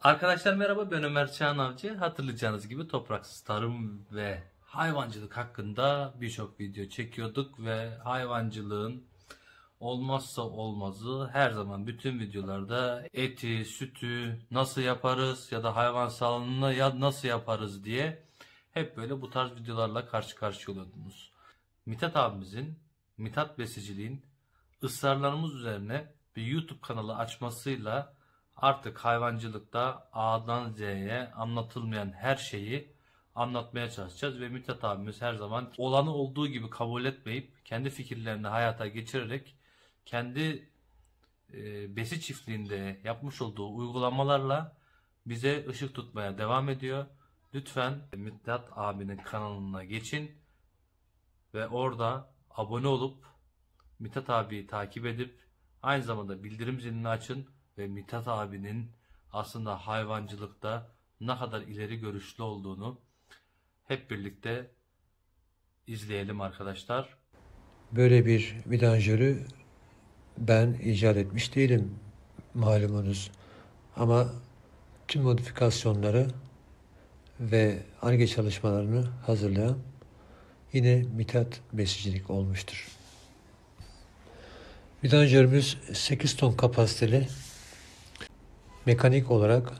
Arkadaşlar merhaba ben Ömer Çağan Avcı. Hatırlayacağınız gibi topraksız tarım ve hayvancılık hakkında birçok video çekiyorduk ve hayvancılığın olmazsa olmazı her zaman bütün videolarda eti, sütü nasıl yaparız ya da hayvan sağlığını ya nasıl yaparız diye hep böyle bu tarz videolarla karşı karşıya oluyordunuz. Mithat abimizin, Mithat Besiciliğin ısrarlarımız üzerine bir YouTube kanalı açmasıyla artık hayvancılıkta A'dan Z'ye anlatılmayan her şeyi anlatmaya çalışacağız ve Mithat abimiz her zaman olanı olduğu gibi kabul etmeyip kendi fikirlerini hayata geçirerek kendi e, besi çiftliğinde yapmış olduğu uygulamalarla bize ışık tutmaya devam ediyor. Lütfen Mithat abinin kanalına geçin ve orada abone olup Mithat abiyi takip edip aynı zamanda bildirim zilini açın ve Mithat abinin aslında hayvancılıkta ne kadar ileri görüşlü olduğunu hep birlikte izleyelim arkadaşlar. Böyle bir vidanjörü ben icat etmiş değilim malumunuz. Ama tüm modifikasyonları ve ARGE çalışmalarını hazırlayan yine Mithat Besicilik olmuştur. Vidanjörümüz 8 ton kapasiteli mekanik olarak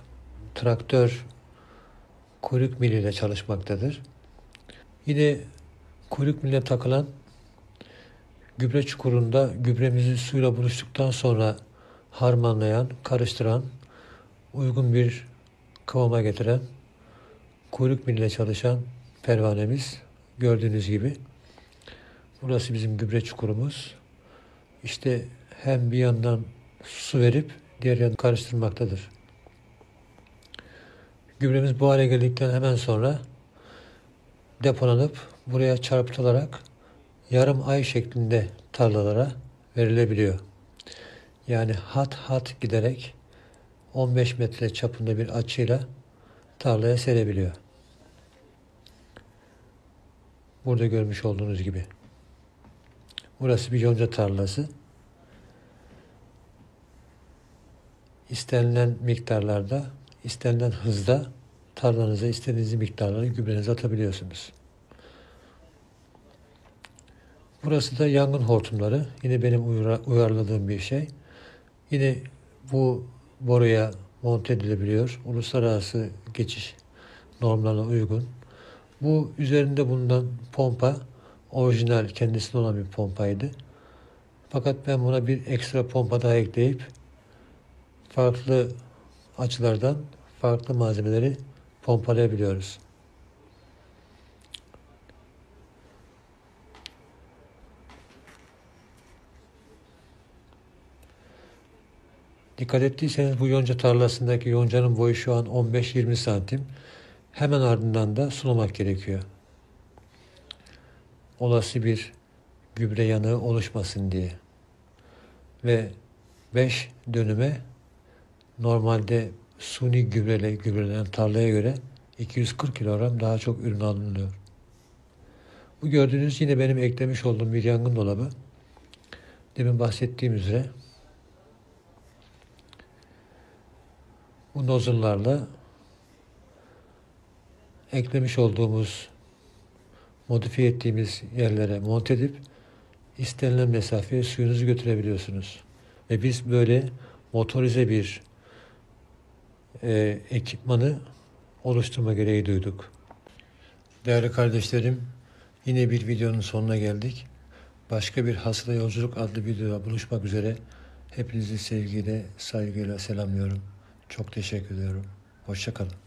traktör kuyruk mili ile çalışmaktadır. Yine kuyruk miline takılan gübre çukurunda gübremizi suyla buluştuktan sonra harmanlayan, karıştıran, uygun bir kıvama getiren kuyruk mili ile çalışan pervanemiz gördüğünüz gibi. Burası bizim gübre çukurumuz. İşte hem bir yandan su verip diğer yandan karıştırmaktadır. Gübremiz bu hale geldikten hemen sonra depolanıp buraya çarpıtılarak yarım ay şeklinde tarlalara verilebiliyor. Yani hat hat giderek 15 metre çapında bir açıyla tarlaya serebiliyor. Burada görmüş olduğunuz gibi. Burası bir yonca tarlası. İstenilen miktarlarda, istenilen hızda tarlanıza istediğiniz miktarları gübrenizi atabiliyorsunuz. Burası da yangın hortumları. Yine benim uyarladığım bir şey. Yine bu boruya monte edilebiliyor. Uluslararası geçiş normlarına uygun. Bu üzerinde bulunan pompa orijinal kendisine olan bir pompaydı. Fakat ben buna bir ekstra pompa daha ekleyip farklı açılardan farklı malzemeleri pompalayabiliyoruz. Dikkat ettiyseniz bu yonca tarlasındaki yoncanın boyu şu an 15-20 santim. Hemen ardından da sulamak gerekiyor. Olası bir gübre yanığı oluşmasın diye. Ve 5 dönüme normalde suni gübreyle gübrelenen tarlaya göre 240 kilogram daha çok ürün alınıyor. Bu gördüğünüz yine benim eklemiş olduğum bir yangın dolabı. Demin bahsettiğim üzere bu nozullarla eklemiş olduğumuz modifiye ettiğimiz yerlere monte edip istenilen mesafeye suyunuzu götürebiliyorsunuz. Ve biz böyle motorize bir e, ekipmanı oluşturma gereği duyduk. Değerli kardeşlerim, yine bir videonun sonuna geldik. Başka bir Hasıla Yolculuk adlı videoda buluşmak üzere. Hepinizi sevgiyle, saygıyla selamlıyorum. Çok teşekkür ediyorum. Hoşçakalın.